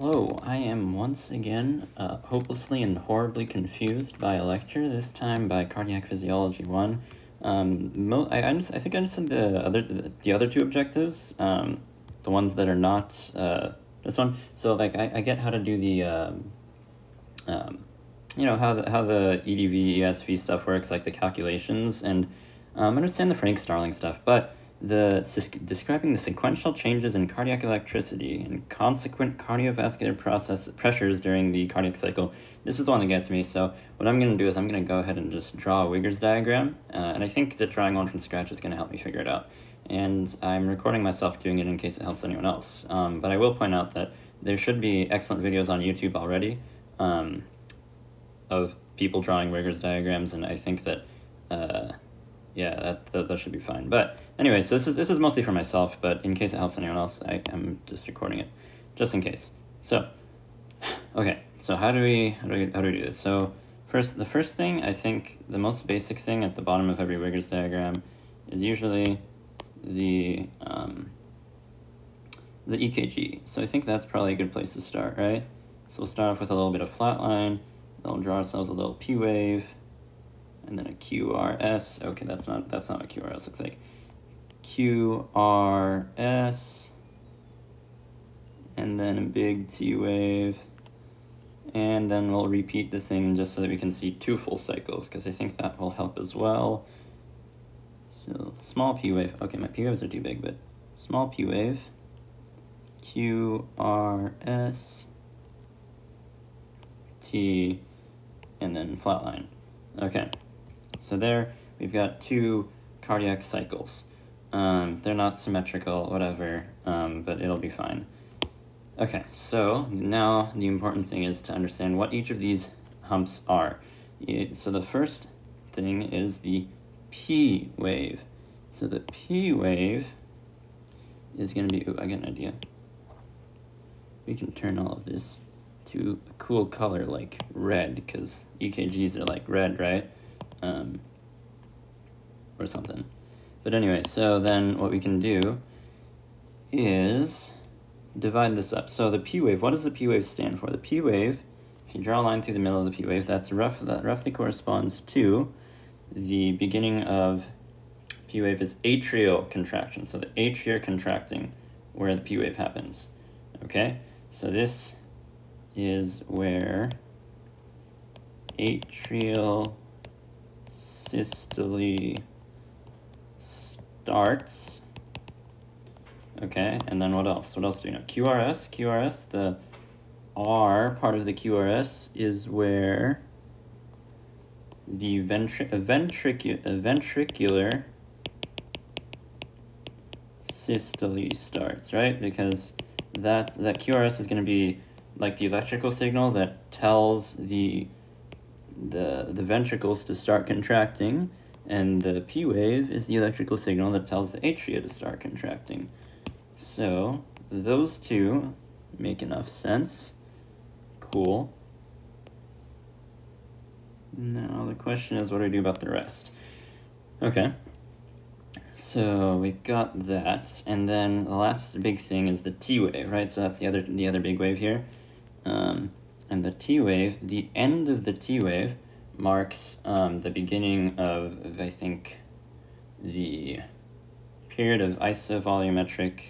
Hello, I am once again uh, hopelessly and horribly confused by a lecture, this time by Cardiac Physiology 1. Um, mo- I, I, just, I think I understood the other, the other two objectives, um, the ones that are not uh, this one. So, like, I, I get how to do the, um, um, you know, how the, how the EDV, ESV stuff works, like the calculations, and um, I understand the Frank Starling stuff, but the describing the sequential changes in cardiac electricity and consequent cardiovascular process pressures during the cardiac cycle. This is the one that gets me. So what I'm going to do is I'm going to go ahead and just draw a Wiggers diagram, uh, and I think that drawing one from scratch is going to help me figure it out. And I'm recording myself doing it in case it helps anyone else. Um, but I will point out that there should be excellent videos on YouTube already um, of people drawing Wiggers diagrams, and I think that. Uh, yeah, that, that, that should be fine. But anyway, so this is this is mostly for myself, but in case it helps anyone else, I am just recording it, just in case. So, okay, so how do we how do we, how do we do this? So first, the first thing I think the most basic thing at the bottom of every Wiggers diagram is usually the um, the EKG. So I think that's probably a good place to start, right? So we'll start off with a little bit of flat line. Then we'll draw ourselves a little P wave and then a QRS. Okay, that's not that's not what QRS looks like. QRS, and then a big T wave, and then we'll repeat the thing just so that we can see two full cycles, because I think that will help as well. So small P wave. Okay, my P waves are too big, but small P wave. QRS T and then flatline. Okay. So there we've got two cardiac cycles. Um, they're not symmetrical, whatever, um, but it'll be fine. Okay, so now the important thing is to understand what each of these humps are. so the first thing is the P wave. So the P wave is going to be, ooh, I get an idea. We can turn all of this to a cool color like red, because EKGs are like red, right? um, or something. But anyway, so then what we can do is divide this up. So the P wave, what does the P wave stand for? The P wave, if you draw a line through the middle of the P wave, that's rough, that roughly corresponds to the beginning of P wave is atrial contraction. So the atria contracting where the P wave happens. Okay, so this is where atrial systole starts. Okay, and then what else? What else do we know? QRS, QRS, the R part of the QRS is where the ventri ventricu ventricular systole starts, right? Because that, that QRS is going to be like the electrical signal that tells the the, the ventricles to start contracting, and the P wave is the electrical signal that tells the atria to start contracting. So those two make enough sense. Cool. Now the question is what do I do about the rest? Okay. So we've got that, and then the last big thing is the T wave, right? So that's the other the other big wave here. Um, and the T wave, the end of the T wave marks um, the beginning of, I think, the period of isovolumetric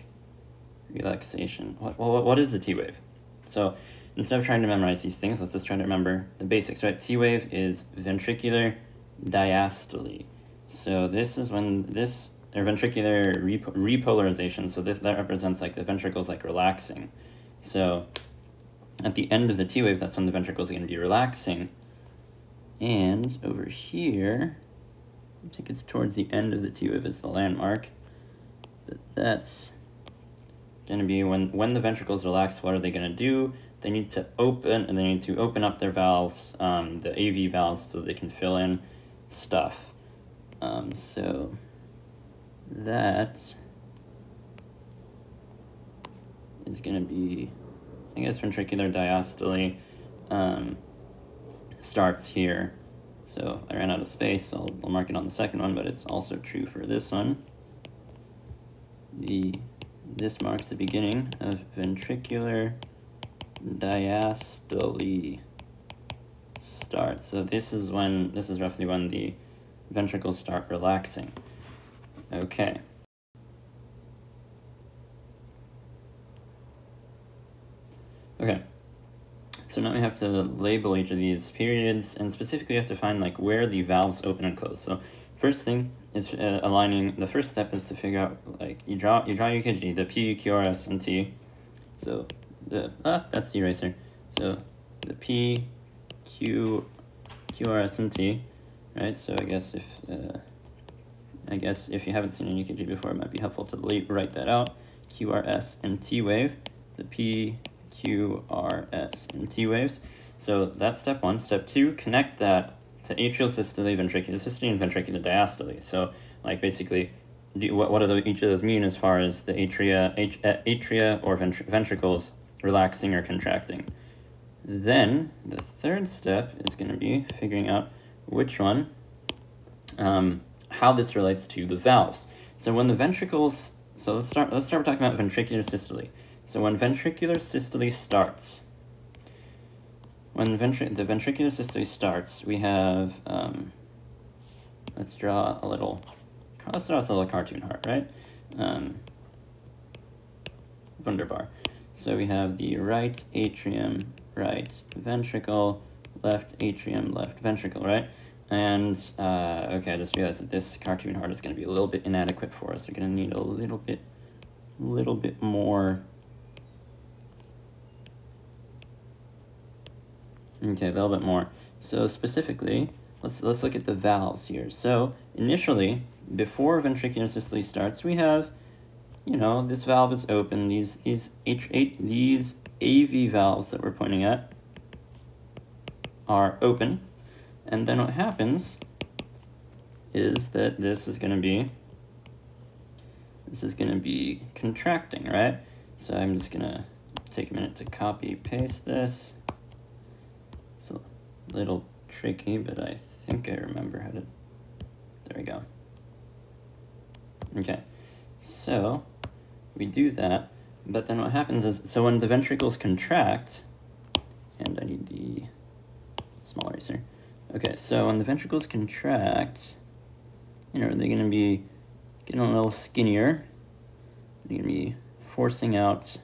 relaxation. What, what, what is the T wave? So instead of trying to memorize these things, let's just try to remember the basics, right? T wave is ventricular diastole. So this is when this, or ventricular rep repolarization, so this that represents like the ventricles like relaxing. So at the end of the T wave, that's when the ventricles are going to be relaxing. And over here, I think it's towards the end of the T wave is the landmark. But that's going to be when, when the ventricles relax, what are they going to do? They need to open, and they need to open up their valves, um, the AV valves, so they can fill in stuff. Um, so that is going to be I guess ventricular diastole um, starts here. So I ran out of space, so I'll, I'll mark it on the second one, but it's also true for this one. The This marks the beginning of ventricular diastole starts. So this is when, this is roughly when the ventricles start relaxing. Okay. Okay. So now we have to label each of these periods, and specifically you have to find like where the valves open and close. So first thing is uh, aligning, the first step is to figure out, like, you draw, you draw your EKG, the P, Q, R, S, and T. So the, ah, that's the eraser. So the P, Q, Q, R, S, and T, right? So I guess if, uh, I guess if you haven't seen an EKG before, it might be helpful to write that out. Q, R, S, and T wave. The P, Q, R, S, and T waves. So that's step one. Step two, connect that to atrial systole, ventricular systole, and ventricular diastole. So like basically, do, what, what do the, each of those mean as far as the atria, atria or ventr ventricles relaxing or contracting? Then the third step is going to be figuring out which one, um, how this relates to the valves. So when the ventricles, so let's start, let's start talking about ventricular systole. So when ventricular systole starts, when ventri the ventricular systole starts, we have, um, let's draw a little, let's draw a little cartoon heart, right? Um, wunderbar. So we have the right atrium, right ventricle, left atrium, left ventricle, right? And, uh, okay, I just realized that this cartoon heart is going to be a little bit inadequate for us. We're going to need a little bit, little bit more Okay, a little bit more. So specifically, let's let's look at the valves here. So initially, before ventricular systole starts, we have, you know, this valve is open. These these H eight these AV valves that we're pointing at are open, and then what happens is that this is going to be this is going to be contracting, right? So I'm just going to take a minute to copy paste this. It's a little tricky, but I think I remember how to... There we go. Okay, so we do that, but then what happens is, so when the ventricles contract, and I need the small eraser. Okay, so when the ventricles contract, you know, they're going to be getting a little skinnier. They're going to be forcing out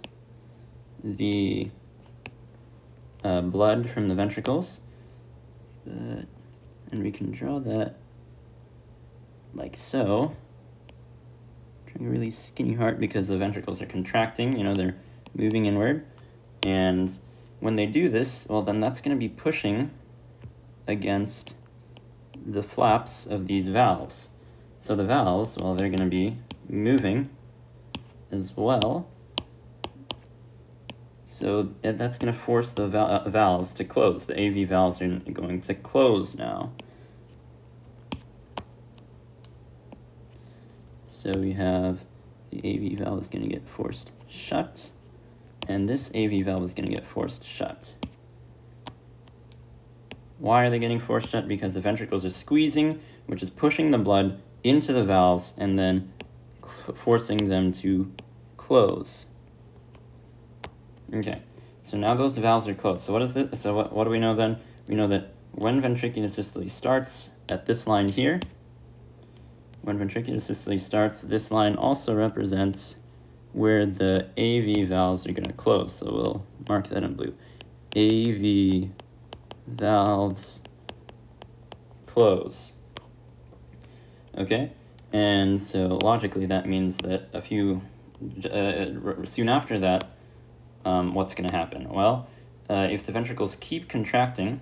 the uh, blood from the ventricles. and we can draw that like so. Drawing a really skinny heart because the ventricles are contracting, you know, they're moving inward. And when they do this, well, then that's going to be pushing against the flaps of these valves. So the valves, well, they're going to be moving as well so that's going to force the val uh, valves to close. The AV valves are going to close now. So we have the AV valve is going to get forced shut, and this AV valve is going to get forced shut. Why are they getting forced shut? Because the ventricles are squeezing, which is pushing the blood into the valves and then forcing them to close. Okay, so now those valves are closed. So what is it? So what, what do we know then? We know that when ventricular systole starts at this line here, when ventricular systole starts, this line also represents where the AV valves are going to close. So we'll mark that in blue. AV valves close. Okay, and so logically that means that a few, uh, soon after that, um, what's going to happen? Well, uh, if the ventricles keep contracting,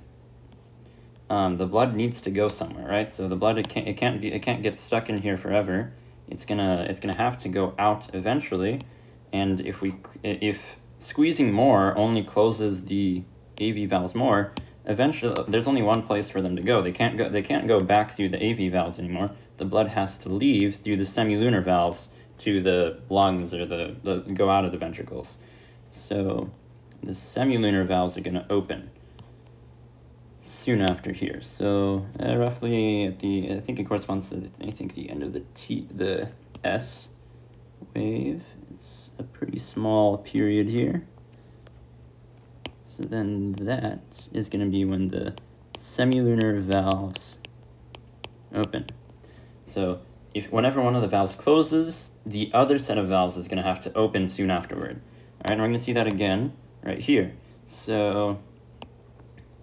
um, the blood needs to go somewhere, right? So the blood it can't it can't be it can't get stuck in here forever. It's gonna it's gonna have to go out eventually, and if we if squeezing more only closes the AV valves more, eventually there's only one place for them to go. They can't go they can't go back through the AV valves anymore. The blood has to leave through the semilunar valves to the lungs or the, the go out of the ventricles. So the semilunar valves are going to open soon after here. So uh, roughly at the, I think it corresponds to, I think the end of the T, the S wave. It's a pretty small period here. So then that is going to be when the semilunar valves open. So if whenever one of the valves closes, the other set of valves is going to have to open soon afterward. All right, and we're going to see that again right here. So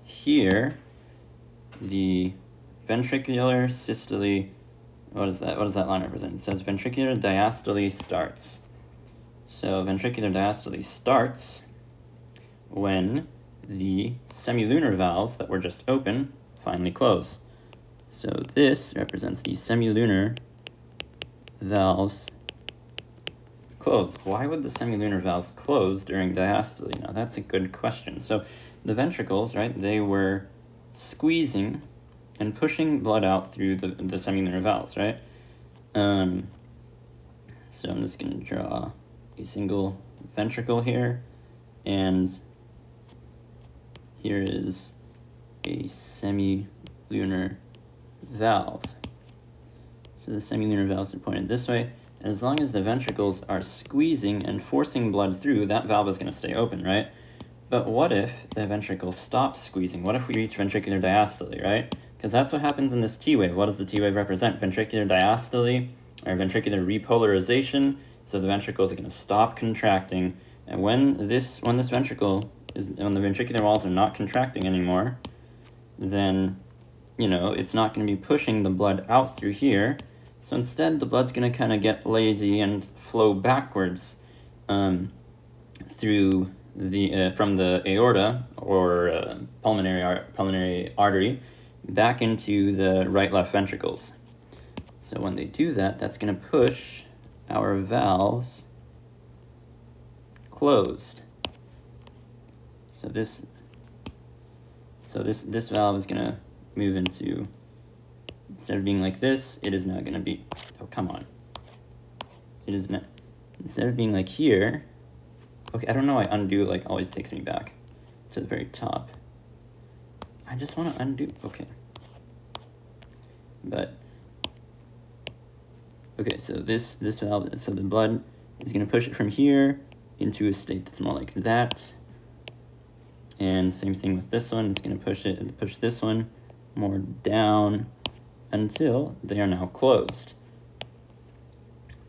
here, the ventricular systole, what is that? What does that line represent? It says ventricular diastole starts. So ventricular diastole starts when the semilunar valves that were just open finally close. So this represents the semilunar valves close. Why would the semilunar valves close during diastole? Now that's a good question. So the ventricles, right, they were squeezing and pushing blood out through the, the semilunar valves, right? Um, so I'm just going to draw a single ventricle here, and here is a semilunar valve. So the semilunar valves are pointed this way, and as long as the ventricles are squeezing and forcing blood through, that valve is going to stay open, right? But what if the ventricle stops squeezing? What if we reach ventricular diastole, right? Because that's what happens in this T wave. What does the T wave represent? Ventricular diastole, or ventricular repolarization. So the ventricles are going to stop contracting. And when this, when this ventricle is, when the ventricular walls are not contracting anymore, then, you know, it's not going to be pushing the blood out through here. So instead, the blood's going to kind of get lazy and flow backwards um, through the uh, from the aorta or uh, pulmonary ar pulmonary artery back into the right left ventricles. So when they do that, that's going to push our valves closed. So this so this this valve is going to move into instead of being like this, it is now going to be oh come on. It is not instead of being like here, Okay, I don't know why undo like always takes me back to the very top. I just want to undo, okay. But, okay, so this, this valve, so the blood is going to push it from here into a state that's more like that. And same thing with this one, it's going to push it, push this one more down until they are now closed.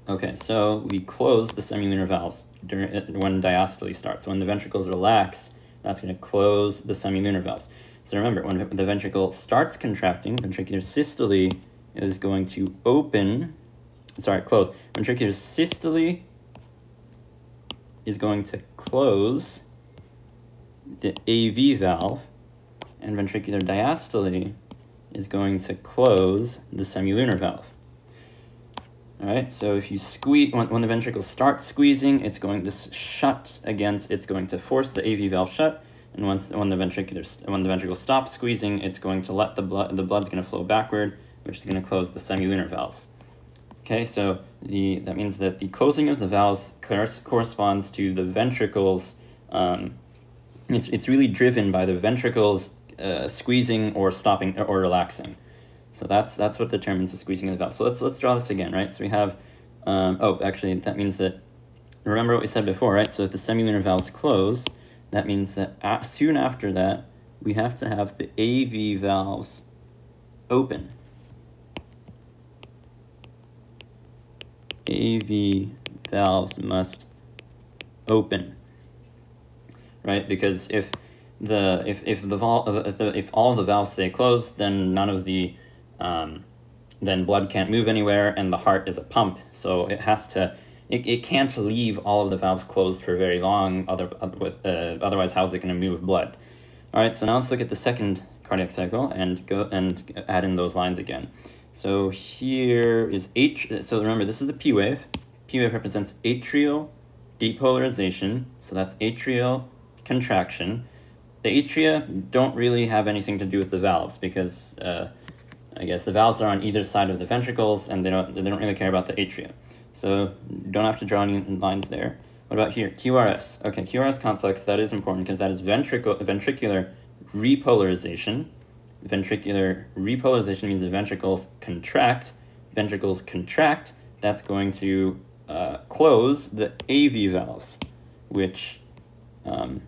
Okay, so we close the semilunar valves during, uh, when diastole starts. When the ventricles relax, that's going to close the semilunar valves. So remember, when the ventricle starts contracting, ventricular systole is going to open, sorry, close. Ventricular systole is going to close the AV valve, and ventricular diastole is going to close the semilunar valve. All right, so if you squeeze, when, when the ventricle starts squeezing, it's going to shut against, it's going to force the AV valve shut, and once when the ventricular when the ventricle stops squeezing, it's going to let the blood the blood's going to flow backward, which is going to close the semilunar valves. Okay, so the that means that the closing of the valves corresponds to the ventricles. Um, it's it's really driven by the ventricles uh, squeezing or stopping or relaxing. So that's that's what determines the squeezing of the valve. So let's let's draw this again, right? So we have, um, oh, actually that means that, remember what we said before, right? So if the semilunar valves close, that means that soon after that, we have to have the AV valves open. AV valves must open, right? Because if the if if the valve if, the, if all the valves stay closed, then none of the um, then blood can't move anywhere and the heart is a pump. So it has to, it, it can't leave all of the valves closed for very long, other, with, uh, otherwise how's it going to move blood? All right, so now let's look at the second cardiac cycle and go and add in those lines again. So here is H, so remember this is the P wave. P wave represents atrial depolarization, so that's atrial contraction. The atria don't really have anything to do with the valves because uh, I guess the valves are on either side of the ventricles and they don't, they don't really care about the atria. So don't have to draw any lines there. What about here? QRS. Okay, QRS complex, that is important because that is ventricle, ventricular repolarization. Ventricular repolarization means the ventricles contract. Ventricles contract, that's going to uh, close the AV valves, which um,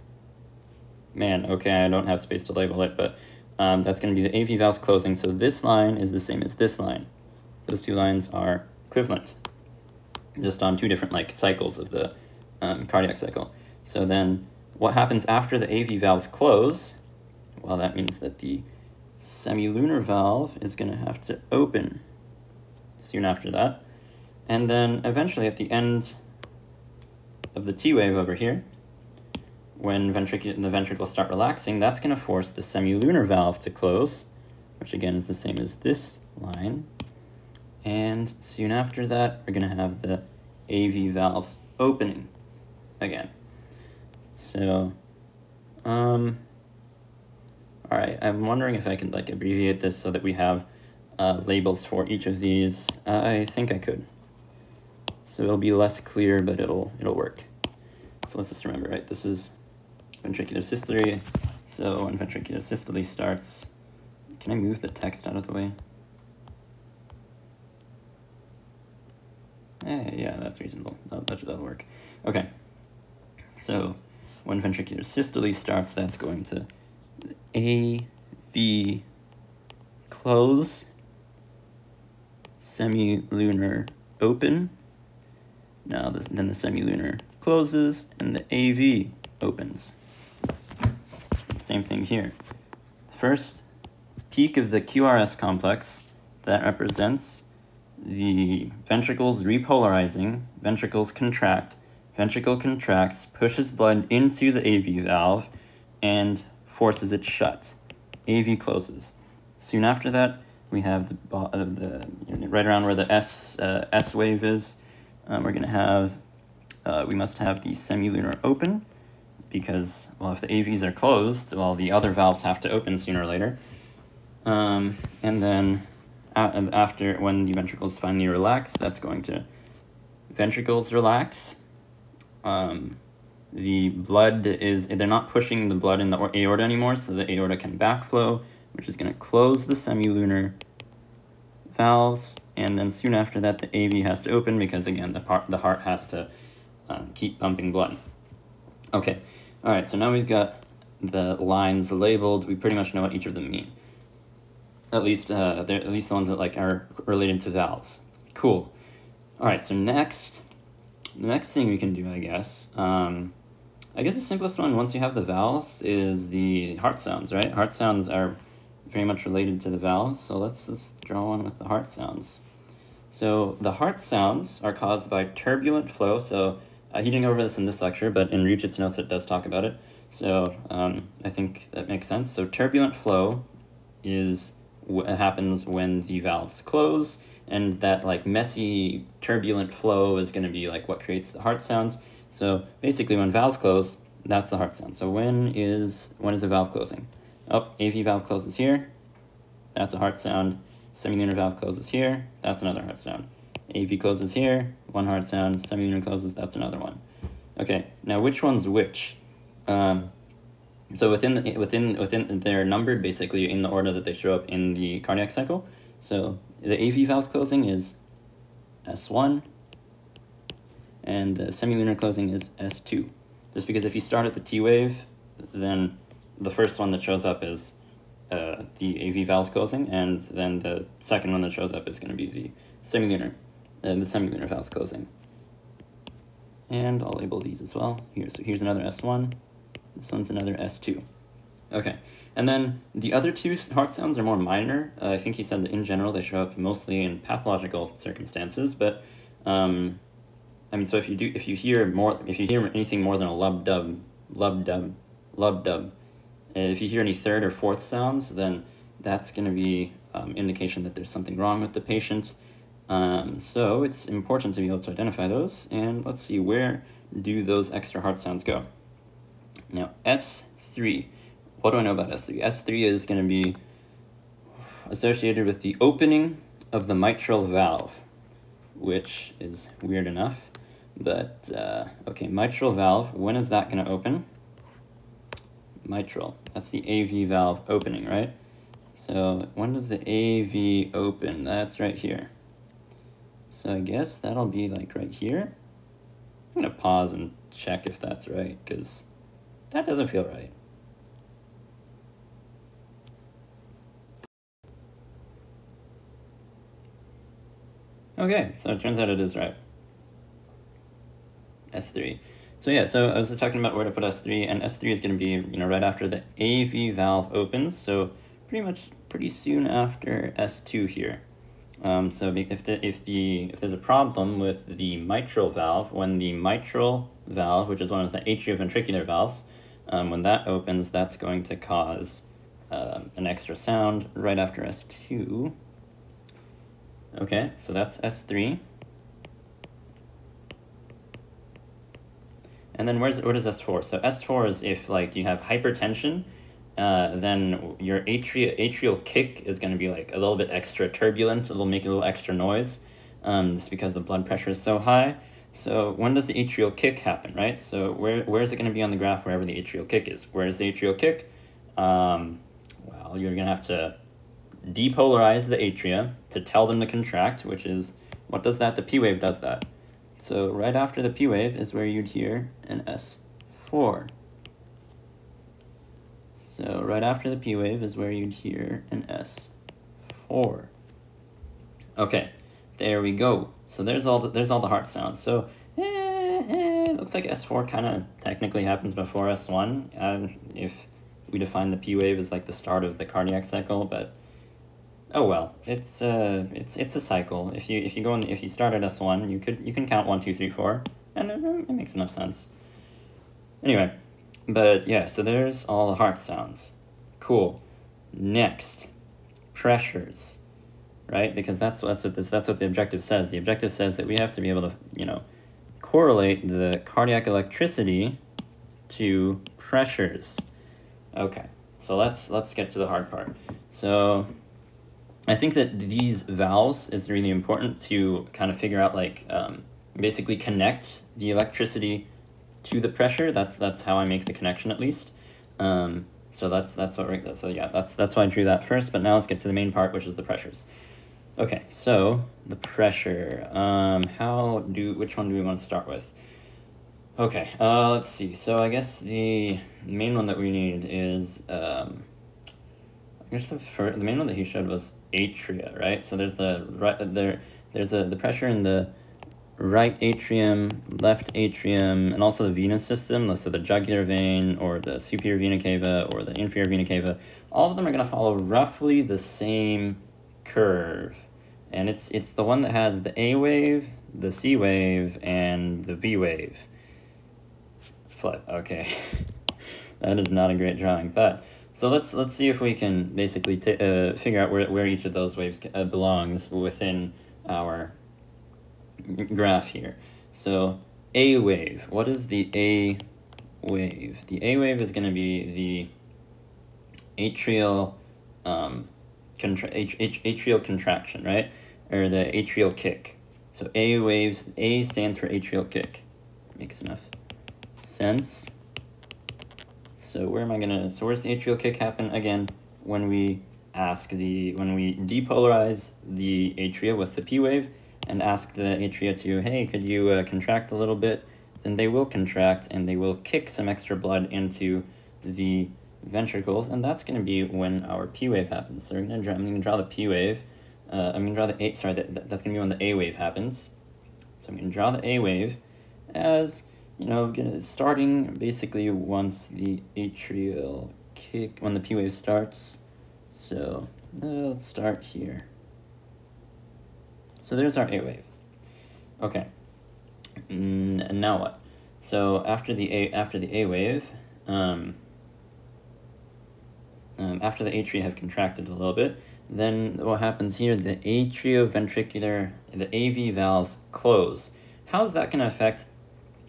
man, okay, I don't have space to label it, but um, that's going to be the AV valves closing. So this line is the same as this line. Those two lines are equivalent, just on two different like cycles of the um, cardiac cycle. So then what happens after the AV valves close? Well, that means that the semilunar valve is going to have to open soon after that. And then eventually at the end of the T wave over here, when ventric the ventricles start relaxing, that's going to force the semilunar valve to close, which again is the same as this line. And soon after that, we're going to have the AV valves opening again. So, um, all right, I'm wondering if I can like abbreviate this so that we have uh, labels for each of these. I think I could. So it'll be less clear, but it'll it'll work. So let's just remember, right? This is ventricular systole. So when ventricular systole starts, can I move the text out of the way? Eh, yeah, that's reasonable. That, that, that'll work. Okay. So when ventricular systole starts, that's going to A, V, close, semilunar open. Now this, then the semilunar closes and the AV opens. Same thing here. First peak of the QRS complex that represents the ventricles repolarizing, ventricles contract, ventricle contracts, pushes blood into the AV valve, and forces it shut. AV closes. Soon after that, we have the, uh, the right around where the S, uh, S wave is, um, we're going to have, uh, we must have the semilunar open, because, well, if the AVs are closed, well, the other valves have to open sooner or later. Um, and then after, when the ventricles finally relax, that's going to, ventricles relax, um, the blood is, they're not pushing the blood in the aorta anymore, so the aorta can backflow, which is going to close the semilunar valves, and then soon after that the AV has to open because again the, part, the heart has to um, keep pumping blood. Okay, all right, so now we've got the lines labeled. We pretty much know what each of them mean. At least, uh, they're, at least the ones that like are related to valves. Cool. All right, so next, the next thing we can do, I guess, um, I guess the simplest one once you have the valves is the heart sounds, right? Heart sounds are very much related to the valves, so let's just draw one with the heart sounds. So the heart sounds are caused by turbulent flow, so he didn't go over this in this lecture, but in Richard's notes it does talk about it, so um, I think that makes sense. So turbulent flow is what happens when the valves close, and that like messy turbulent flow is going to be like what creates the heart sounds. So basically when valves close, that's the heart sound. So when is when is a valve closing? Oh, AV valve closes here. That's a heart sound. Semilunar valve closes here. That's another heart sound. AV closes here. One heart sound. Semilunar closes. That's another one. Okay, now which one's which? Um, so within the, within within they're numbered basically in the order that they show up in the cardiac cycle. So the AV valve's closing is S1, and the semilunar closing is S2. Just because if you start at the T wave, then the first one that shows up is uh, the AV valves closing, and then the second one that shows up is going to be the semilunar, uh, the semilunar valves closing. And I'll label these as well. Here's, here's another S1. This one's another S2. Okay, and then the other two heart sounds are more minor. Uh, I think he said that in general they show up mostly in pathological circumstances, but um, I mean, so if you do, if you hear more, if you hear anything more than a lub dub, lub dub, lub dub, if you hear any third or fourth sounds, then that's going to be um, indication that there's something wrong with the patient. Um, so it's important to be able to identify those. And let's see, where do those extra heart sounds go? Now, S3. What do I know about S3? S3 is going to be associated with the opening of the mitral valve, which is weird enough. But, uh, okay, mitral valve, when is that going to open? mitral. That's the AV valve opening, right? So when does the AV open? That's right here. So I guess that'll be like right here. I'm gonna pause and check if that's right, because that doesn't feel right. Okay, so it turns out it is right. S3. So yeah, so I was just talking about where to put S3, and S3 is going to be, you know, right after the AV valve opens, so pretty much pretty soon after S2 here. Um, so if the if the if there's a problem with the mitral valve, when the mitral valve, which is one of the atrioventricular valves, um, when that opens, that's going to cause uh, an extra sound right after S2. Okay, so that's S3. And then where's what is S4? So S4 is if like you have hypertension, uh, then your atrial atrial kick is going to be like a little bit extra turbulent. It'll make a little extra noise, um, just because the blood pressure is so high. So when does the atrial kick happen, right? So where where is it going to be on the graph wherever the atrial kick is? Where is the atrial kick? Um, well, you're going to have to depolarize the atria to tell them to contract, which is, what does that? The P wave does that. So right after the P wave is where you'd hear an S4. So right after the P wave is where you'd hear an S4. Okay, there we go. So there's all the, there's all the heart sounds. So eh, eh, looks like S4 kind of technically happens before S1. Uh, if we define the P wave as like the start of the cardiac cycle, but oh well, it's uh it's it's a cycle. If you if you go in if you start at S one, you could you can count one two three four, and it makes enough sense. Anyway, but yeah, so there's all the heart sounds. Cool. Next, pressures, right? Because that's that's what this that's what the objective says. The objective says that we have to be able to you know correlate the cardiac electricity to pressures. Okay, so let's let's get to the hard part. So I think that these valves is really important to kind of figure out like um, basically connect the electricity to the pressure. That's that's how I make the connection at least. Um, so that's that's what we're, so yeah that's that's why I drew that first. But now let's get to the main part, which is the pressures. Okay, so the pressure. Um, how do which one do we want to start with? Okay, uh, let's see. So I guess the main one that we need is um, I guess the first, the main one that he showed was atria, right? So there's the right there. There's a the pressure in the right atrium, left atrium, and also the venous system. So the jugular vein, or the superior vena cava, or the inferior vena cava. All of them are going to follow roughly the same curve, and it's it's the one that has the A wave, the C wave, and the V wave. Flip. Okay, that is not a great drawing, but so let's let's see if we can basically t- uh, figure out where, where each of those waves uh, belongs within our graph here. So A wave, what is the A wave? The A wave is going to be the atrial um, contra- H- atrial contraction, right? Or the atrial kick. So A waves, A stands for atrial kick. Makes enough sense. So where am I gonna, so where's the atrial kick happen? Again, when we ask the, when we depolarize the atria with the P wave and ask the atria to, hey, could you uh, contract a little bit? Then they will contract and they will kick some extra blood into the ventricles, and that's going to be when our P wave happens. So we're gonna draw, I'm going to draw the P wave. Uh, I'm going to draw the A, sorry, that, that's going to be when the A wave happens. So I'm going to draw the A wave as you know, starting basically once the atrial kick, when the P wave starts. So uh, let's start here. So there's our A wave. Okay. And now what? So after the A after the A wave, um, um, after the atria have contracted a little bit, then what happens here? The atrioventricular, the AV valves close. How is that going to affect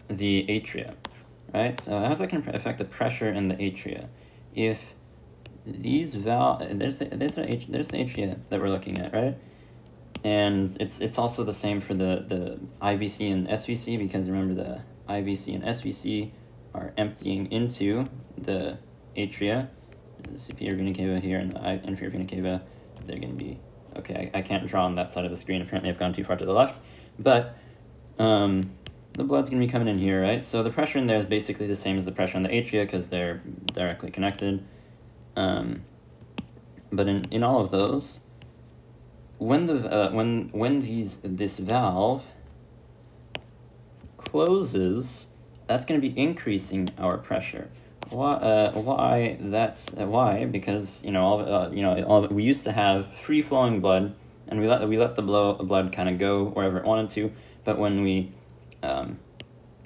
the atria, right? So how's that going to affect the pressure in the atria? If these valve, there's the, there's the, there's the atria that we're looking at, right? And it's it's also the same for the, the IVC and SVC because remember the IVC and SVC are emptying into the atria. The superior vena cava here and the inferior vena cava. They're going to be, okay, I, I can't draw on that side of the screen. Apparently I've gone too far to the left. But um, the blood's going to be coming in here, right? So the pressure in there is basically the same as the pressure on the atria because they're directly connected. Um, but in, in all of those, when the uh, when when these this valve closes, that's going to be increasing our pressure. Why? Uh, why? That's uh, why because you know all uh, you know all we used to have free flowing blood, and we let we let the blow blood kind of go wherever it wanted to. But when we um,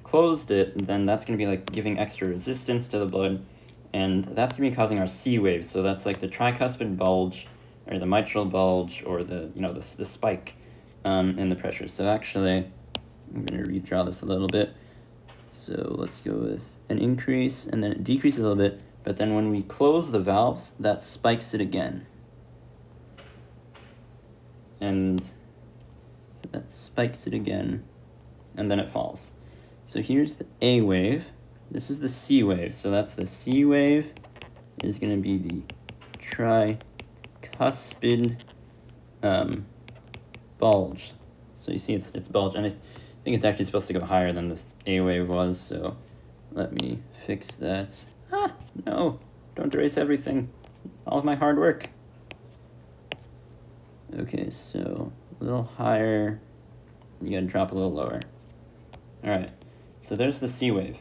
closed it, then that's going to be like giving extra resistance to the blood, and that's going to be causing our C waves. So that's like the tricuspid bulge, or the mitral bulge, or the you know the the spike um, in the pressure. So actually, I'm going to redraw this a little bit. So let's go with an increase, and then it decreases a little bit, but then when we close the valves, that spikes it again. And so that spikes it again, and then it falls. So here's the A wave. This is the C wave. So that's the C wave is going to be the tricuspid um, bulge. So you see it's, it's bulge. And I think it's actually supposed to go higher than this A wave was. So let me fix that. Ah, no. Don't erase everything. All of my hard work. Okay, so a little higher. You gotta drop a little lower. All right. So there's the C wave.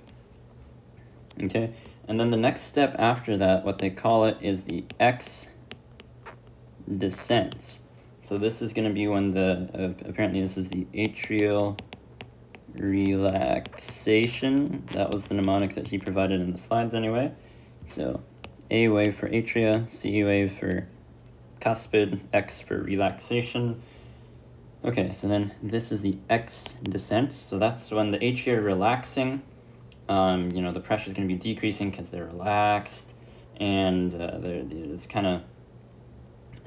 Okay, and then the next step after that, what they call it is the X descent. So this is going to be when the, uh, apparently this is the atrial relaxation. That was the mnemonic that he provided in the slides anyway. So A wave for atria, C wave for cuspid, X for relaxation. Okay, so then this is the X descent. So that's when the atria are relaxing. Um, you know, the pressure is going to be decreasing because they're relaxed. And uh, they're, it's kind of,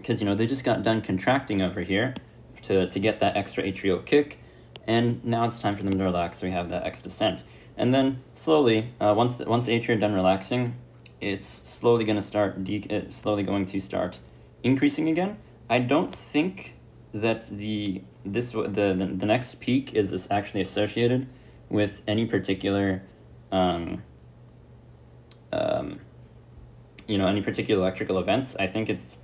because, you know, they just got done contracting over here to, to get that extra atrial kick. And now it's time for them to relax, so we have that X descent. And then slowly, uh, once the, once the atria done relaxing, it's slowly going to start, de uh, slowly going to start increasing again. I don't think that the this the the, the next peak is actually associated with any particular um, um, you know any particular electrical events i think it's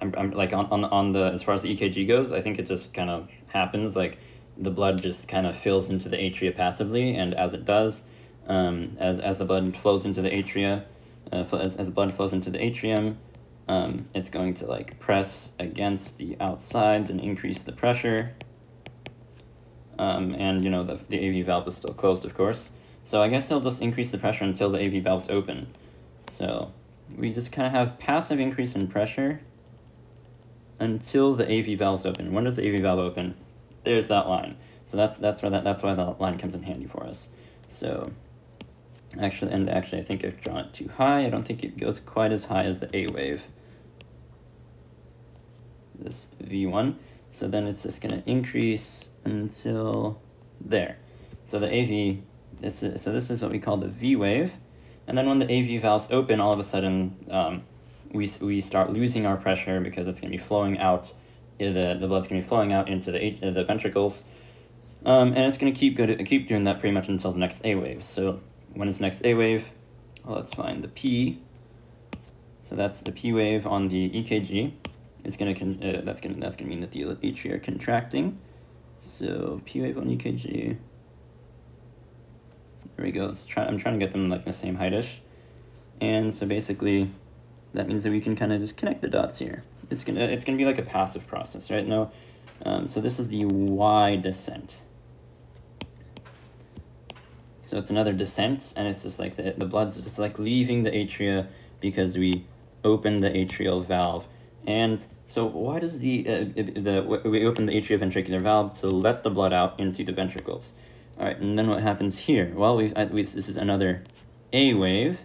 i'm, I'm like on, on, on the as far as the ekg goes i think it just kind of happens like the blood just kind of fills into the atria passively and as it does um, as, as the blood flows into the atria uh, as, as blood flows into the atrium um, it's going to like press against the outsides and increase the pressure. Um, and you know, the, the AV valve is still closed, of course. So I guess it'll just increase the pressure until the AV valve's open. So we just kind of have passive increase in pressure until the AV valve's open. When does the AV valve open? There's that line. So that's that's where that that's why that line comes in handy for us. So actually, and actually, I think I've drawn it too high. I don't think it goes quite as high as the A wave this V1. So then it's just going to increase until there. So the AV, this is, so this is what we call the V wave. And then when the AV valves open, all of a sudden um, we, we start losing our pressure because it's going to be flowing out, the, the blood's going to be flowing out into the, the ventricles. Um, and it's going to keep good, keep doing that pretty much until the next A wave. So when is next A wave? Well, let's find the P. So that's the P wave on the EKG going to uh, that's going to that's to mean that the atria are contracting. So P wave on EKG. There we go. Let's try. I'm trying to get them like the same heightish, and so basically, that means that we can kind of just connect the dots here. It's gonna it's gonna be like a passive process, right? No, um, so this is the Y descent. So it's another descent, and it's just like the the blood's just like leaving the atria because we open the atrial valve and so why does the, uh, the we open the atrioventricular valve to let the blood out into the ventricles? All right, and then what happens here? Well, we, we this is another A wave.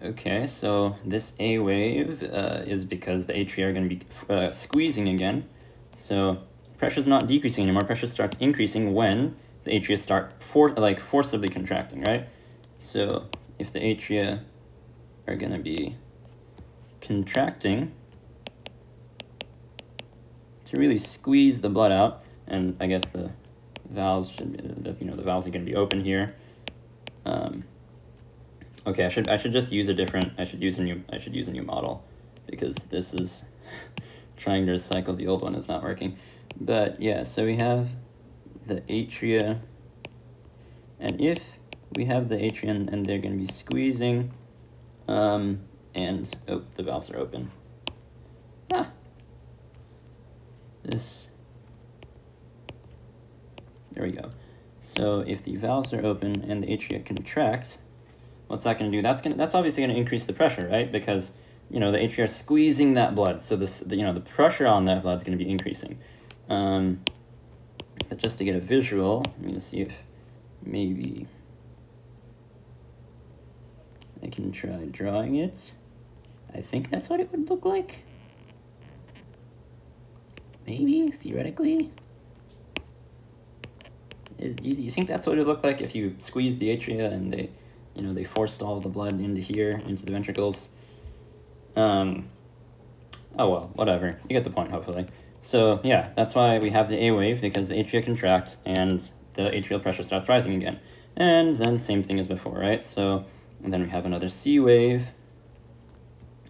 Okay, so this A wave uh, is because the atria are going to be uh, squeezing again. So pressure is not decreasing anymore. Pressure starts increasing when the atria start for like forcibly contracting, right? So if the atria are going to be contracting, to really squeeze the blood out, and I guess the valves should be, you know, the valves are going to be open here. Um, okay, I should I should just use a different I should use a new I should use a new model because this is trying to recycle the old one is not working. But yeah, so we have the atria, and if we have the atria and they're going to be squeezing, um, and oh, the valves are open. Ah, this. There we go. So if the valves are open and the atria contract, what's that going to do? That's going that's obviously going to increase the pressure, right? Because you know the atria are squeezing that blood, so this the, you know the pressure on that blood is going to be increasing. Um, but just to get a visual, I'm going to see if maybe I can try drawing it. I think that's what it would look like. Maybe, theoretically. Is, do, you, do you think that's what it would look like if you squeeze the atria and they, you know, they forced all the blood into here, into the ventricles? Um, oh well, whatever. You get the point, hopefully. So yeah, that's why we have the A wave, because the atria contract and the atrial pressure starts rising again. And then same thing as before, right? So then we have another C wave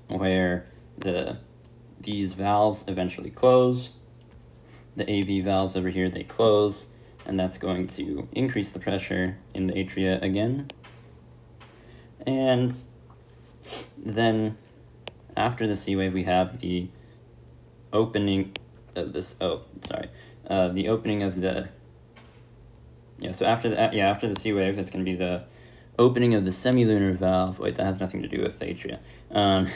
where the these valves eventually close. The AV valves over here, they close, and that's going to increase the pressure in the atria again. And then after the C wave, we have the opening of this, oh, sorry, uh, the opening of the, yeah, so after the, yeah, after the C wave, it's going to be the opening of the semilunar valve. Wait, that has nothing to do with atria. Um,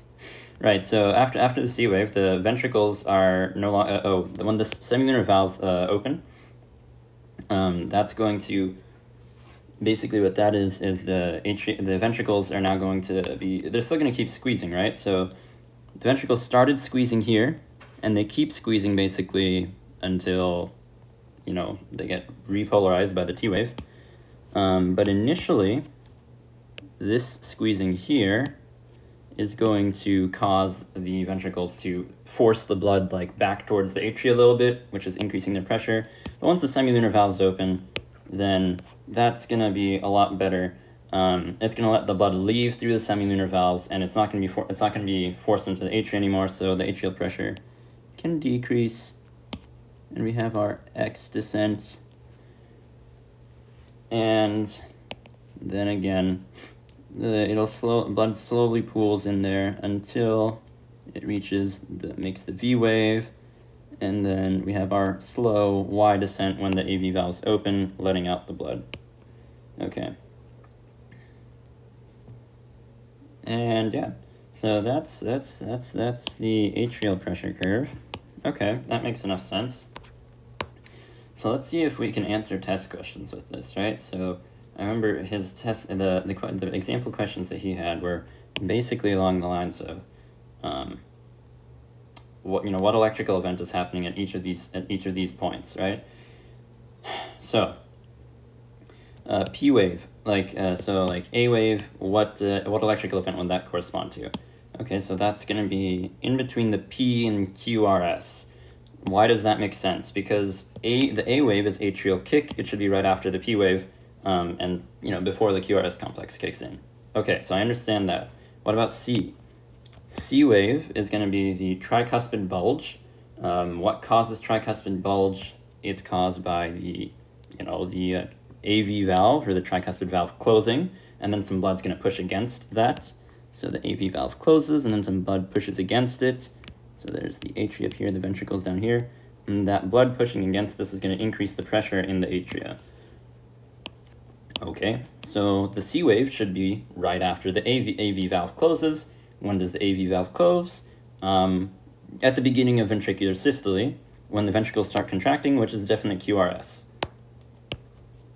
right, so after after the C wave, the ventricles are no longer, uh, oh, when the semilunar valves uh, open, um, that's going to, basically what that is, is the atria, the ventricles are now going to be, they're still going to keep squeezing, right? So the ventricles started squeezing here, and they keep squeezing basically until, you know, they get repolarized by the T wave. Um, but initially, this squeezing here is going to cause the ventricles to force the blood like back towards the atria a little bit, which is increasing the pressure. But once the semilunar valves open, then that's going to be a lot better. Um, it's going to let the blood leave through the semilunar valves, and it's not going to be for it's not going to be forced into the atria anymore. So the atrial pressure can decrease, and we have our X descent and then again the, it'll slow blood slowly pools in there until it reaches the makes the V wave and then we have our slow Y descent when the AV valves open letting out the blood okay and yeah so that's that's that's that's the atrial pressure curve okay that makes enough sense so let's see if we can answer test questions with this, right? So I remember his test, the, the, the example questions that he had were basically along the lines of, um, what, you know, what electrical event is happening at each of these, at each of these points, right? So, uh, P wave, like, uh, so like A wave, what, uh, what electrical event would that correspond to? Okay, so that's going to be in between the P and QRS. Why does that make sense? Because a the A wave is atrial kick. It should be right after the P wave, um, and you know before the QRS complex kicks in. Okay, so I understand that. What about C? C wave is going to be the tricuspid bulge. Um, what causes tricuspid bulge? It's caused by the, you know, the uh, AV valve or the tricuspid valve closing, and then some blood's going to push against that. So the AV valve closes, and then some blood pushes against it, so there's the atria up here, the ventricles down here. And that blood pushing against this is going to increase the pressure in the atria. Okay, so the C wave should be right after the AV, AV valve closes. When does the AV valve close? Um, at the beginning of ventricular systole, when the ventricles start contracting, which is definite QRS.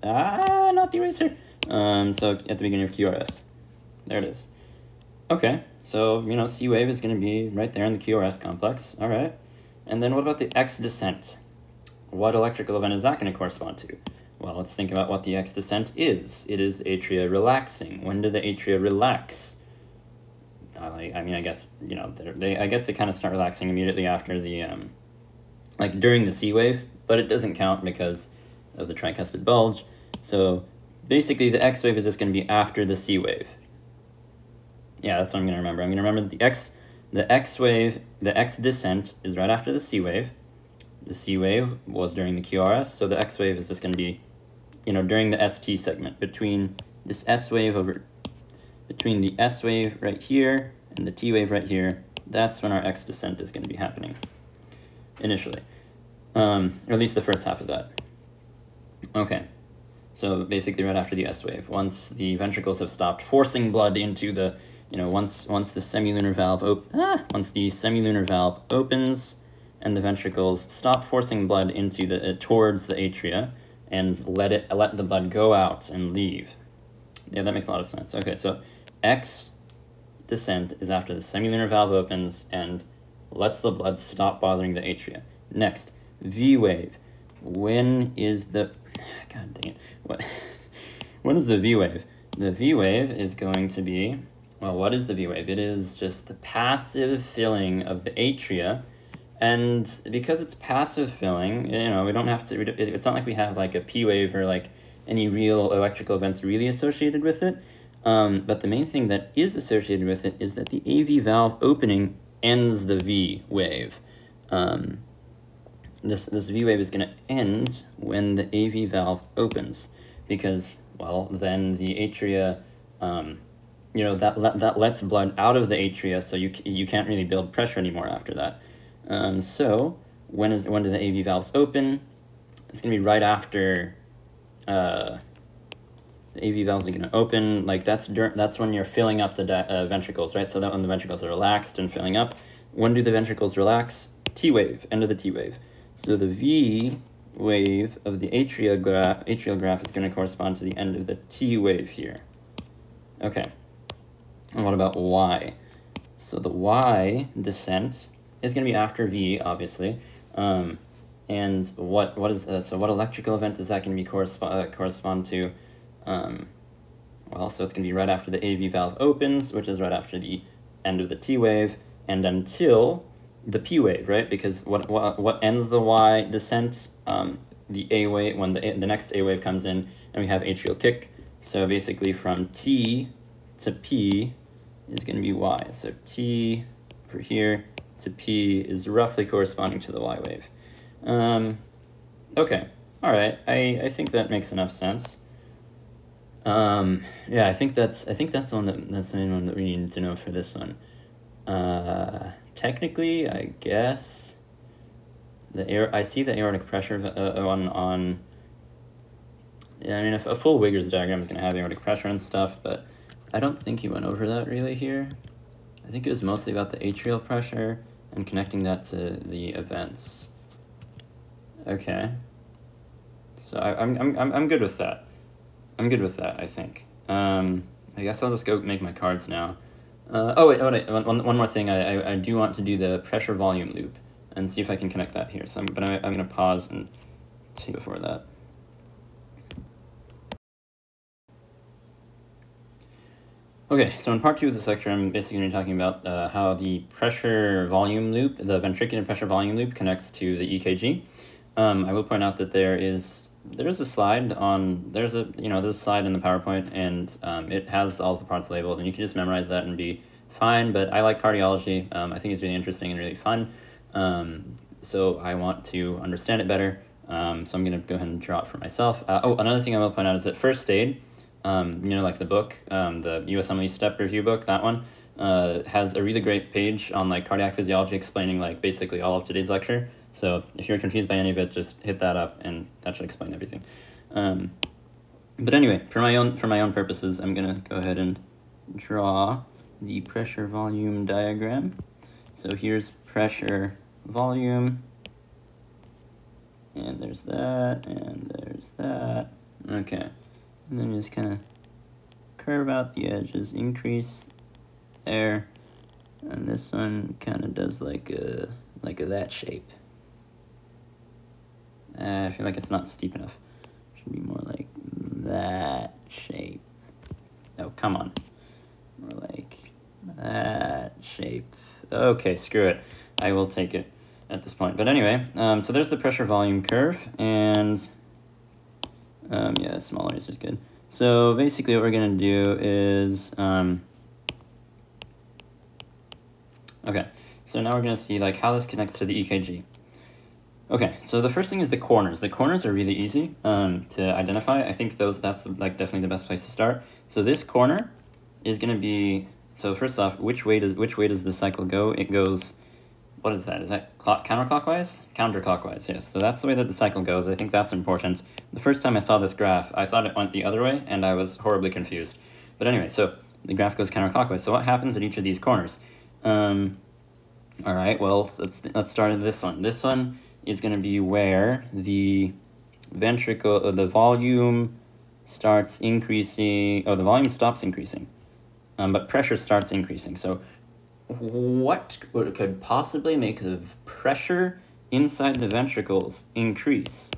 Ah, not the eraser. Um, so at the beginning of QRS. There it is. Okay, so, you know, C wave is going to be right there in the QRS complex. All right. And then what about the X descent? What electrical event is that going to correspond to? Well, let's think about what the X descent is. It is the atria relaxing. When do the atria relax? I, I mean, I guess, you know, they, I guess they kind of start relaxing immediately after the, um, like during the C wave, but it doesn't count because of the tricuspid bulge. So basically the X wave is just going to be after the C wave. Yeah, that's what I'm going to remember. I'm going to remember that the X, the x wave, the x descent is right after the c wave. The c wave was during the QRS, so the x wave is just going to be, you know, during the ST segment between this S wave over, between the S wave right here and the T wave right here. That's when our x descent is going to be happening initially, um, or at least the first half of that. Okay. So basically right after the S wave, once the ventricles have stopped forcing blood into the, you know, once once the semilunar valve op ah, once the semilunar valve opens and the ventricles stop forcing blood into the uh, towards the atria and let it let the blood go out and leave. Yeah, that makes a lot of sense. Okay, so X descent is after the semilunar valve opens and lets the blood stop bothering the atria. Next, V wave. When is the God dang it. What, what is the V wave? The V wave is going to be, well, what is the V wave? It is just the passive filling of the atria. And because it's passive filling, you know, we don't have to, it's not like we have like a P wave or like any real electrical events really associated with it. Um, but the main thing that is associated with it is that the AV valve opening ends the V wave. Um, this, this V wave is going to end when the AV valve opens because, well, then the atria, um, you know, that, le that lets blood out of the atria, so you, you can't really build pressure anymore after that. Um, so when, is, when do the AV valves open? It's going to be right after uh, the AV valves are going to open. Like that's that's when you're filling up the uh, ventricles, right? So that when the ventricles are relaxed and filling up. When do the ventricles relax? T wave, end of the T wave. So the V wave of the atrial graph, atrial graph is going to correspond to the end of the T wave here. Okay. And what about Y? So the Y descent is going to be after V, obviously. Um, and what what is uh, so what electrical event is that going to be correspond uh, correspond to? Um, well, so it's going to be right after the AV valve opens, which is right after the end of the T wave, and until the P wave, right? Because what what, what ends the Y descent? Um, the A wave when the the next A wave comes in, and we have atrial kick. So basically, from T to P is going to be Y. So T for here to P is roughly corresponding to the Y wave. Um, okay, all right. I I think that makes enough sense. Um, yeah, I think that's I think that's the one that that's the one that we need to know for this one. Uh, technically, I guess the air. I see the aortic pressure uh, on on. Yeah, I mean, a, a full Wiggers diagram is going to have aortic pressure and stuff, but I don't think he went over that really here. I think it was mostly about the atrial pressure and connecting that to the events. Okay. So I, am I'm, I'm, I'm good with that. I'm good with that, I think. Um, I guess I'll just go make my cards now. Uh, oh wait, oh wait, one, one more thing. I, I, I do want to do the pressure volume loop and see if I can connect that here. So, I'm, but I, I'm going to pause and see before that. Okay, so in part two of this lecture, I'm basically going to be talking about uh, how the pressure volume loop, the ventricular pressure volume loop, connects to the EKG. Um, I will point out that there is there is a slide on there's a you know there's a slide in the PowerPoint and um, it has all the parts labeled and you can just memorize that and be fine. But I like cardiology. Um, I think it's really interesting and really fun. Um, so I want to understand it better. Um, so I'm gonna go ahead and draw it for myself. Uh, oh, another thing I will point out is that First Aid, um, you know, like the book, um, the USMLE Step Review book, that one. Uh, has a really great page on like cardiac physiology explaining like basically all of today's lecture. So if you're confused by any of it, just hit that up and that should explain everything. Um, but anyway, for my own for my own purposes, I'm gonna go ahead and draw the pressure volume diagram. So here's pressure volume, and there's that, and there's that. Okay, and then just kind of curve out the edges, increase there, and this one kind of does like a like a that shape. Uh, I feel like it's not steep enough. Should be more like that shape. Oh, come on. More like that shape. Okay, screw it. I will take it at this point. But anyway, um, so there's the pressure volume curve, and um, yeah, smaller is good. So basically what we're going to do is, um, Okay, so now we're going to see like how this connects to the EKG. Okay, so the first thing is the corners. The corners are really easy um, to identify. I think those that's like definitely the best place to start. So this corner is going to be so first off, which way does which way does the cycle go? It goes what is that? Is that counterclockwise? Counterclockwise, yes. So that's the way that the cycle goes. I think that's important. The first time I saw this graph, I thought it went the other way, and I was horribly confused. But anyway, so the graph goes counterclockwise. So what happens at each of these corners? Um, all right, well, let's, let's start at this one. This one is going to be where the ventricle, uh, the volume starts increasing, oh, the volume stops increasing, um, but pressure starts increasing. So what could possibly make the pressure inside the ventricles increase?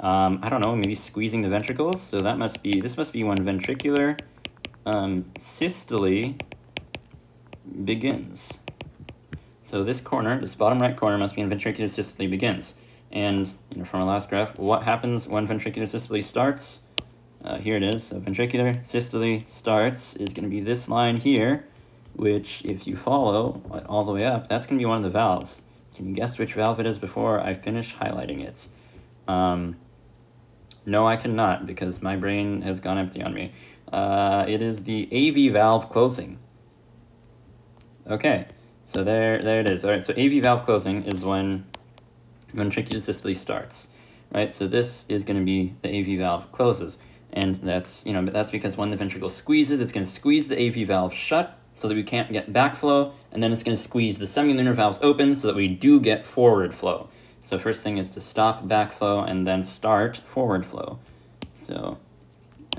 Um, I don't know, maybe squeezing the ventricles. So that must be, this must be when ventricular um, systole begins. So this corner, this bottom right corner must be when ventricular systole begins. And you know, from our last graph, what happens when ventricular systole starts? Uh, here it is. So ventricular systole starts is going to be this line here which if you follow all the way up, that's going to be one of the valves. Can you guess which valve it is before I finish highlighting it? Um, no, I cannot because my brain has gone empty on me. Uh, it is the AV valve closing. Okay, so there, there it is. All right, so AV valve closing is when ventricular systole starts, right? So this is going to be the AV valve closes, and that's you know that's because when the ventricle squeezes, it's going to squeeze the AV valve shut, so that we can't get backflow, and then it's going to squeeze the semilunar valves open so that we do get forward flow. So first thing is to stop backflow and then start forward flow. So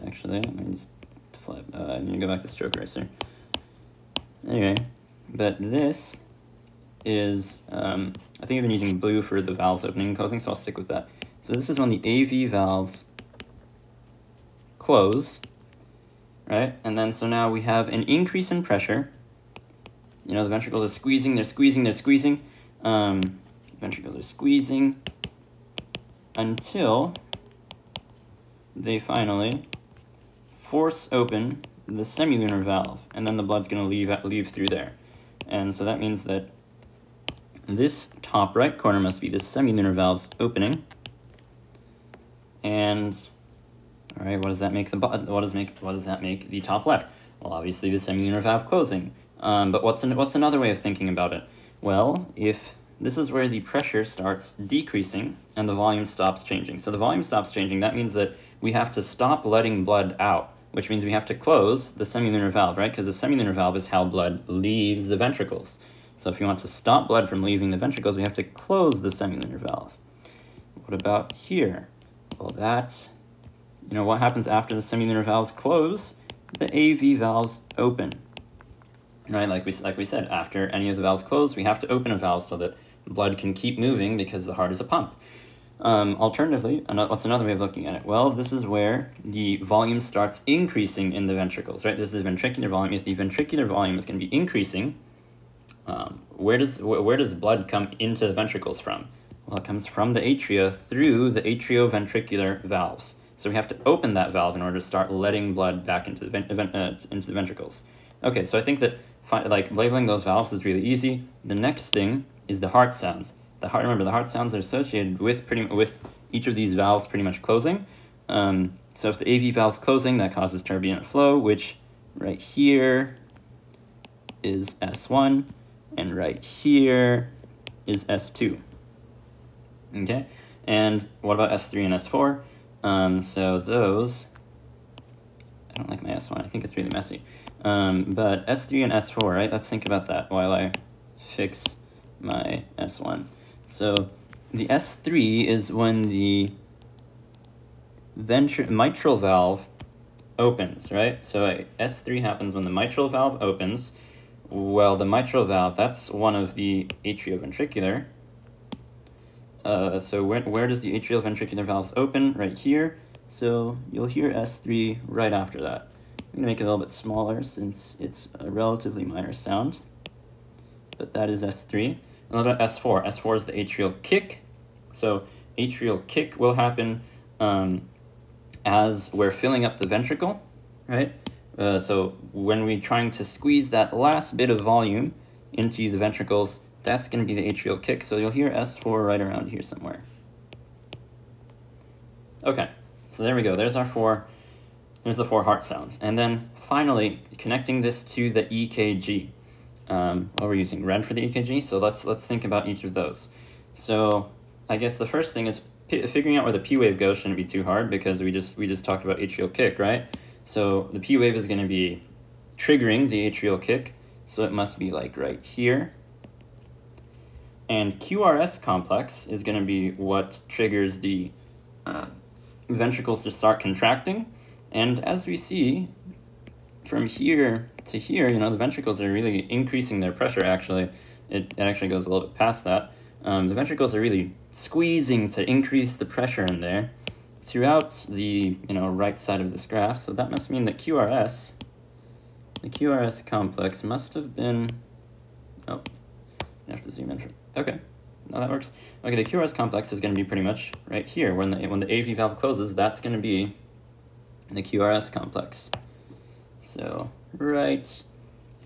actually, let me just flip, uh, I need to go back to stroke eraser. Anyway, but this is, um, I think I've been using blue for the valves opening and closing, so I'll stick with that. So this is when the AV valves close, right? And then so now we have an increase in pressure. You know, the ventricles are squeezing, they're squeezing, they're squeezing. Um, ventricles are squeezing until they finally force open the semilunar valve, and then the blood's going to leave leave through there. And so that means that this top right corner must be the semilunar valve's opening. And all right, what does that make the what does make what does that make the top left? Well, obviously the semilunar valve closing. Um, but what's an, what's another way of thinking about it? Well, if this is where the pressure starts decreasing and the volume stops changing. So the volume stops changing. That means that we have to stop letting blood out, which means we have to close the semilunar valve, right? Because the semilunar valve is how blood leaves the ventricles. So if you want to stop blood from leaving the ventricles, we have to close the semilunar valve. What about here? Well, that you know, what happens after the semilunar valves close? The AV valves open. Right, like we, like we said, after any of the valves close, we have to open a valve so that blood can keep moving because the heart is a pump. Um, alternatively, what's another way of looking at it? Well, this is where the volume starts increasing in the ventricles, right? This is the ventricular volume. If the ventricular volume is going to be increasing, um, where does where does blood come into the ventricles from? Well, it comes from the atria through the atrioventricular valves. So we have to open that valve in order to start letting blood back into the, uh, into the ventricles. Okay, so I think that like labeling those valves is really easy. The next thing is the heart sounds. The heart, remember, the heart sounds are associated with pretty with each of these valves pretty much closing. Um, so if the AV valve's closing, that causes turbulent flow, which right here is S1, and right here is S2. Okay, and what about S3 and S4? Um, so those, I don't like my S1, I think it's really messy. Um, but S3 and S4, right? Let's think about that while I fix my S1. So the S3 is when the mitral valve opens, right? So S3 happens when the mitral valve opens. Well, the mitral valve, that's one of the atrioventricular, uh, so where, where does the atrioventricular valves open? Right here. So you'll hear S3 right after that. I'm going to make it a little bit smaller since it's a relatively minor sound. But that is S3. About S4? S4 is the atrial kick. So atrial kick will happen um, as we're filling up the ventricle, right? Uh, so when we're trying to squeeze that last bit of volume into the ventricles, that's going to be the atrial kick. So you'll hear S4 right around here somewhere. Okay, so there we go. There's our four, there's the four heart sounds. And then finally, connecting this to the EKG. Um, well, we're using red for the EKG, so let's, let's think about each of those. So I guess the first thing is figuring out where the P wave goes shouldn't be too hard because we just we just talked about atrial kick, right? So the P wave is going to be triggering the atrial kick, so it must be like right here. And QRS complex is going to be what triggers the uh, ventricles to start contracting. And as we see, from here to here, you know, the ventricles are really increasing their pressure, actually. It, it actually goes a little bit past that. Um, the ventricles are really squeezing to increase the pressure in there throughout the you know right side of this graph. So that must mean that QRS, the QRS complex must have been, oh, you have to zoom in okay, now that works. Okay, the QRS complex is going to be pretty much right here. When the, when the AV valve closes, that's going to be the QRS complex. So right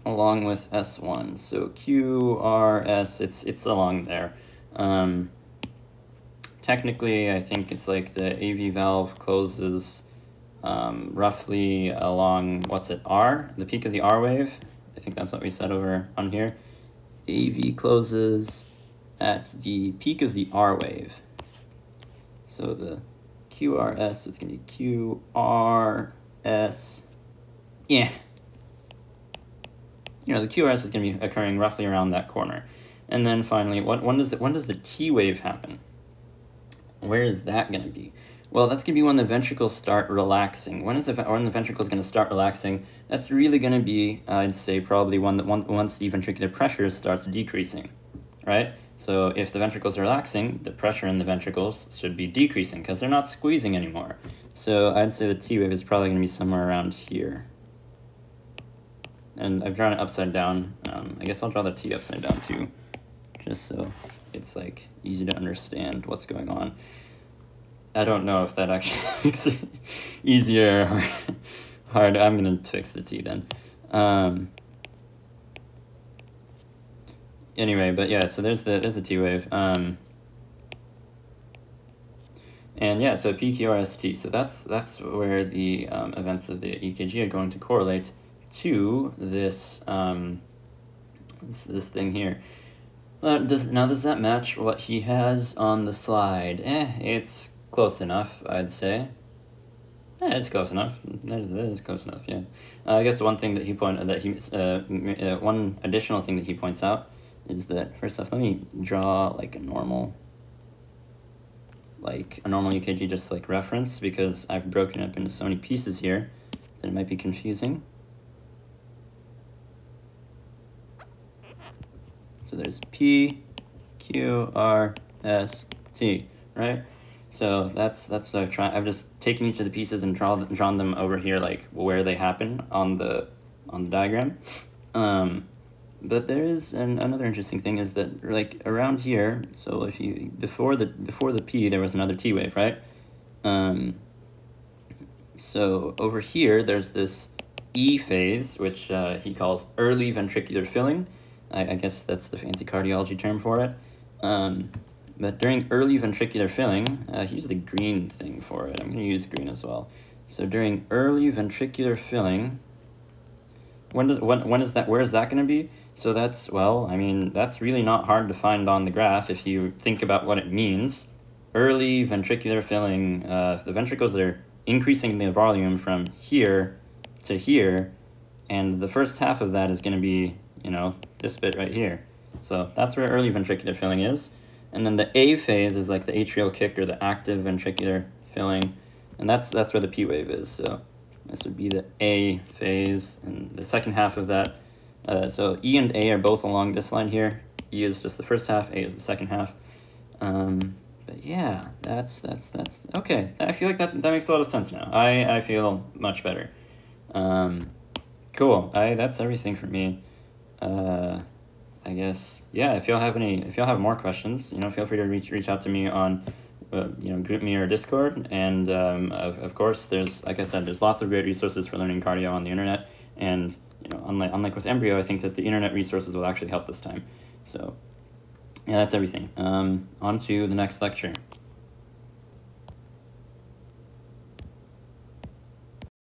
along with S1. So QRS, it's, it's along there. Um, technically, I think it's like the AV valve closes um, roughly along, what's it, R? The peak of the R wave? I think that's what we said over on here. AV closes at the peak of the R wave. So the QRS, it's going to be QRS. Yeah. You know, the QRS is going to be occurring roughly around that corner. And then finally, what, when, does the, when does the T wave happen? Where is that going to be? Well, that's going to be when the ventricles start relaxing. When is the, when the ventricle is going to start relaxing? That's really going to be, uh, I'd say, probably when the, one, once the ventricular pressure starts decreasing, right? So if the ventricles are relaxing, the pressure in the ventricles should be decreasing because they're not squeezing anymore. So I'd say the T wave is probably going to be somewhere around here. And I've drawn it upside down. Um, I guess I'll draw the T upside down too just so it's like easy to understand what's going on. I don't know if that actually makes it easier or hard. I'm gonna fix the T then. Um, anyway, but yeah, so there's the there's the T wave. Um, and yeah, so PQRST. So that's that's where the um, events of the EKG are going to correlate to this um, this, this thing here. Uh, does now does that match what he has on the slide? Eh, it's close enough, I'd say. Yeah, it's close enough. That is, that is close enough. Yeah, uh, I guess the one thing that he point that he uh, uh, one additional thing that he points out is that first off, let me draw like a normal, like a normal EKG just like reference because I've broken it up into so many pieces here that it might be confusing. So there's P, Q, R, S, T, right? So that's that's what I've tried. I've just taken each of the pieces and drawn drawn them over here, like where they happen on the on the diagram. Um, but there is an, another interesting thing is that like around here. So if you before the before the P, there was another T wave, right? Um, so over here, there's this E phase, which uh, he calls early ventricular filling I, I guess that's the fancy cardiology term for it. Um, but during early ventricular filling, uh, use the green thing for it. I'm going to use green as well. So during early ventricular filling, when does when when is that? Where is that going to be? So that's well, I mean that's really not hard to find on the graph if you think about what it means. Early ventricular filling, uh, the ventricles are increasing the volume from here to here, and the first half of that is going to be you know, this bit right here. So that's where early ventricular filling is. And then the A phase is like the atrial kick or the active ventricular filling. And that's that's where the P wave is. So this would be the A phase. And the second half of that, uh, so E and A are both along this line here. E is just the first half, A is the second half. Um, but yeah, that's, that's, that's, okay. I feel like that, that makes a lot of sense now. I, I feel much better. Um, cool. I, that's everything for me uh, I guess yeah. If y'all have any, if y'all have more questions, you know, feel free to reach reach out to me on, uh, you know, GroupMe or Discord. And um, of of course, there's like I said, there's lots of great resources for learning cardio on the internet. And you know, unlike unlike with embryo, I think that the internet resources will actually help this time. So, yeah, that's everything. Um, on to the next lecture.